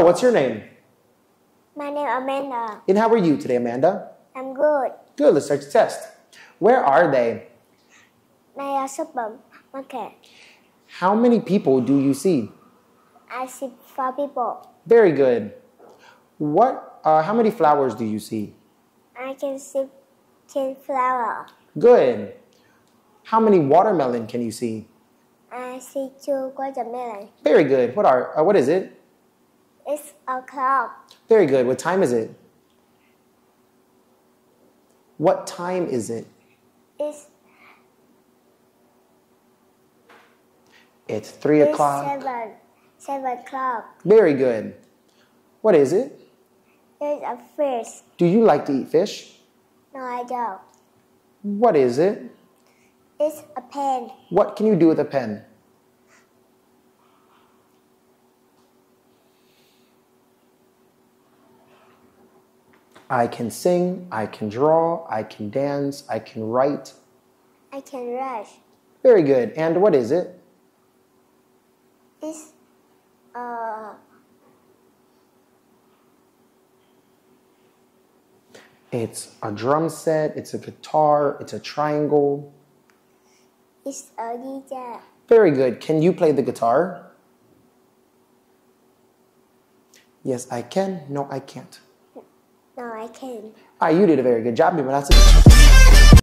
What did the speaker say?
Hello, what's your name? My name Amanda. And how are you today, Amanda? I'm good. Good, let's start the test. Where are they? Nay supermarket. How many people do you see? I see four people. Very good. What, uh, how many flowers do you see? I can see ten flower. Good. How many watermelon can you see? I see two watermelon. Very good. What are, uh, what is it? It's a clock. Very good. What time is it? What time is it? It's, It's three it's o'clock. seven. Seven o'clock. Very good. What is it? It's a fish. Do you like to eat fish? No, I don't. What is it? It's a pen. What can you do with a pen? I can sing, I can draw, I can dance, I can write. I can rush. Very good. And what is it? It's uh It's a drum set, it's a guitar, it's a triangle. it's a guitar. Very good. Can you play the guitar? Yes, I can. No, I can't. No, I can. Ah, you did a very good job, Mima. That's.